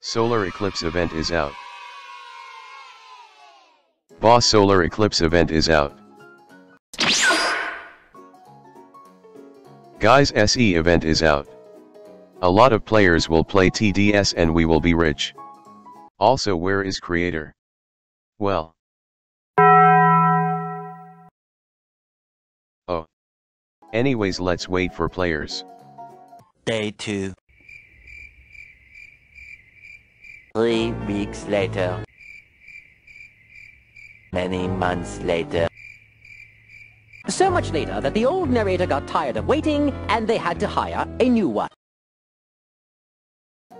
Solar eclipse event is out. Boss solar eclipse event is out. Guys SE event is out. A lot of players will play TDS and we will be rich. Also where is creator? Well. Oh. Anyways let's wait for players. Day 2 Three weeks later Many months later So much later that the old narrator got tired of waiting and they had to hire a new one.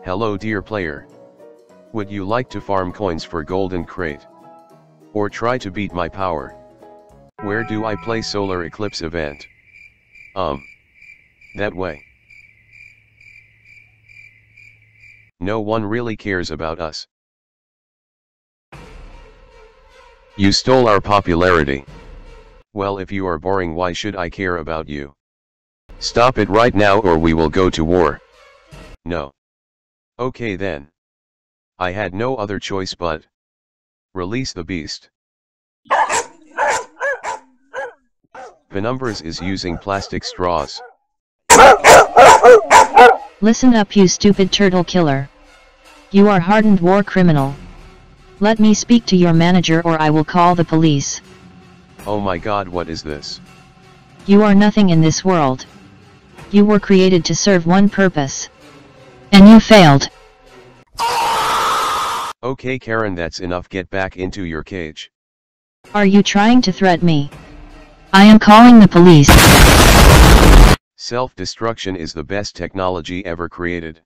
Hello dear player. Would you like to farm coins for golden crate? Or try to beat my power? Where do I play solar eclipse event? Um. That way. No one really cares about us. You stole our popularity. Well if you are boring why should I care about you? Stop it right now or we will go to war. No. Okay then. I had no other choice but release the beast. Penumbras is using plastic straws. Listen up you stupid turtle killer. You are hardened war criminal. Let me speak to your manager or I will call the police. Oh my god what is this? You are nothing in this world. You were created to serve one purpose. And you failed. Okay Karen that's enough get back into your cage. Are you trying to threat me? I am calling the police. Self-destruction is the best technology ever created.